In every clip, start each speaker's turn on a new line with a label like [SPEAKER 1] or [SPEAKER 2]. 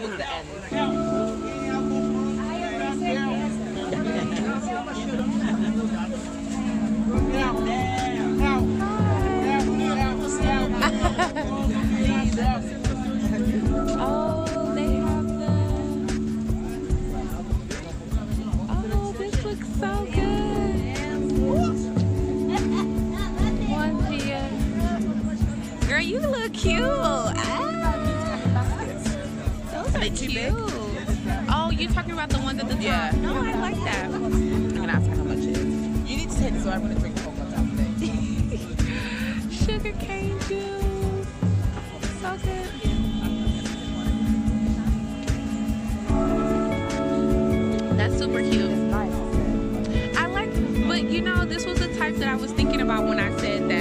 [SPEAKER 1] Oh, they have the. Oh, this looks so good. One. Girl, you look cute. Those are
[SPEAKER 2] they too big?
[SPEAKER 1] Oh, you talking about the ones at the top?
[SPEAKER 2] Yeah.
[SPEAKER 1] No, I like that.
[SPEAKER 2] I'm gonna ask how much it is. You need to take this, so I'm gonna drink the whole contact thing.
[SPEAKER 1] Sugar cane juice. So good. That's super cute. I like, but you know, this was the type that I was thinking about when I said that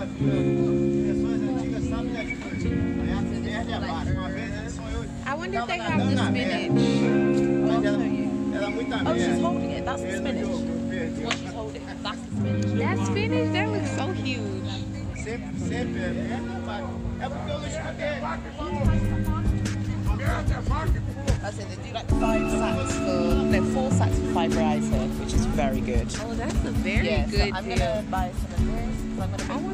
[SPEAKER 1] I wonder if they have the spinach.
[SPEAKER 3] merda. Mas era, era
[SPEAKER 2] Oh, she's holding it. That's the spinach. What she's holding. That's the spinach.
[SPEAKER 1] That spinach, that looks so huge.
[SPEAKER 3] Sempre, sempre é merda. mas É porque eu não escutei.
[SPEAKER 2] I said they do like five sacks for, no, four sacks for five reais here, which is very good.
[SPEAKER 1] Oh, that's a very
[SPEAKER 2] yeah,
[SPEAKER 1] good
[SPEAKER 2] so I'm
[SPEAKER 1] deal.
[SPEAKER 2] gonna buy some of this. I'm gonna